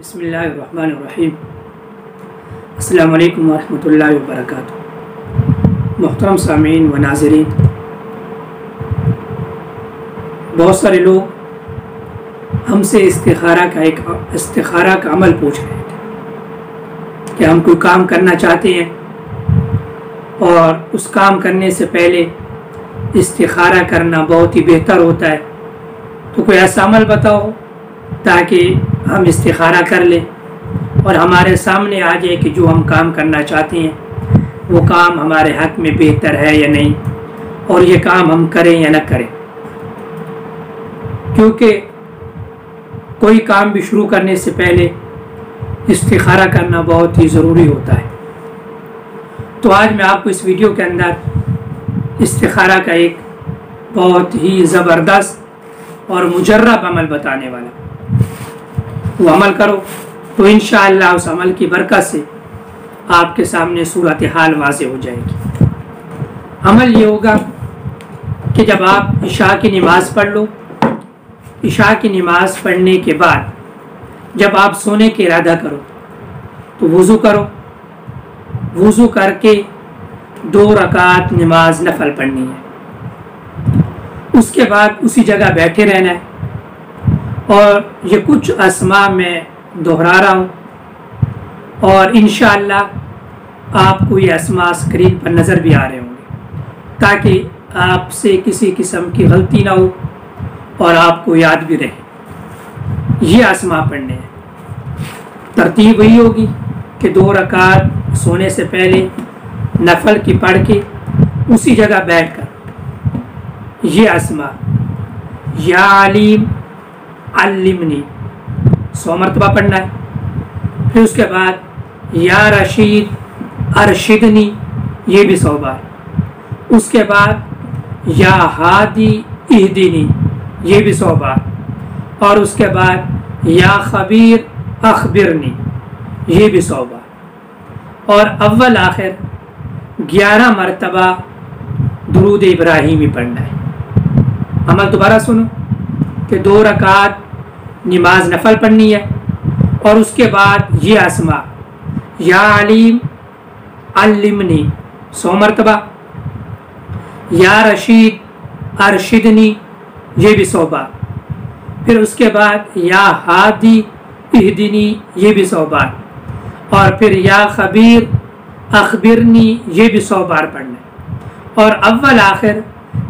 बसमीम अल्लाम वरहमल मोहतरम सामीन व नाजरीन। बहुत सारे लोग हमसे इस्तारा का एक इस्तारा का अमल पूछ रहे थे कि हम कोई काम करना चाहते हैं और उस काम करने से पहले इस्तारा करना बहुत ही बेहतर होता है। तो कोई ऐसा अमल बताओ ताकि हम इस्तारा कर लें। और हमारे सामने आ जाए कि जो हम काम करना चाहते हैं, वो काम हमारे हक में बेहतर है या नहीं? और ये काम हम करें या न करें? क्योंकि कोई काम भी शुरू करने से पहले इस्तारा करना बहुत ही ज़रूरी होता है। तो आज मैं आपको इस वीडियो के अंदर इस्तारा का एक बहुत ही ज़बरदस्त और मुजर्रब अमल बताने वाला वो अमल करो। तो इन उस अमल की बरकत से आपके सामने सूरत हाल वाज हो जाएगी। अमल ये होगा कि जब आप इशा की नमाज़ पढ़ लो, इशा की नमाज़ पढ़ने के बाद जब आप सोने के इरादा करो तो वज़ू करो। वज़ू करके दो रकात नमाज़ नफल पढ़नी है। उसके बाद उसी जगह बैठे रहना है। और ये कुछ असमा में दोहरा रहा हूँ। और इन आपको ये असमा स्क्रीन पर नज़र भी आ रहे होंगे, ताकि आपसे किसी किस्म की गलती ना हो और आपको याद भी रहे। ये आसमा पढ़ने हैं। तरतीब वही होगी कि दो रकात सोने से पहले, नफल की पढ़ के उसी जगह बैठ कर ये आसमा, या आलिम अलिमनी सौ मरतबा पढ़ना है। फिर उसके बाद, या रशीद, अरशिदनी, ये भी सौ बार। उसके बाद, या हादी, इहदिनी, ये भी सौ बार। और उसके बाद, या खबीर, अखबिरनी, ये भी सौ बार। और अव्वल आखिर, ग्यारह मरतबा दरूद इब्राहिमी पढ़ना है। अमल दोबारा सुनो कि दो रकात नमाज़ नफल पढ़नी है। और उसके बाद ये आसमा, या अलीम अलिमनी सौ मरतबा। या रशीद अरशिदनी, ये भी सौ बार। फिर उसके बाद या हादी इहदिनी, ये भी सौ बार। और फिर या खबीर अखबिरनी, ये भी सौ बार पढ़ना है। और अव्वल आखिर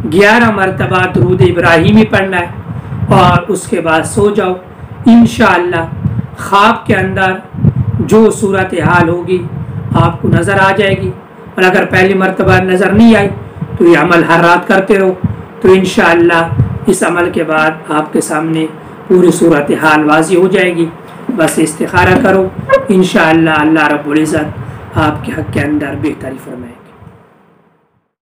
ग्यारह मरतबा दरूद इब्राहिमी पढ़ना है। और उसके बाद सो जाओ। इन ख्वाब के अंदर जो सूरत हाल होगी आपको नज़र आ जाएगी। और अगर पहली मरतबा नज़र नहीं आई तो ये अमल हर रात करते रहो। तो इन इस अमल के बाद आपके सामने पूरी सूरत हाल वाजी हो जाएगी। बस इस्तारा करो। इन अल्लाह रब्ज़त आपके हक़ के अंदर बेहतरी फरमाए।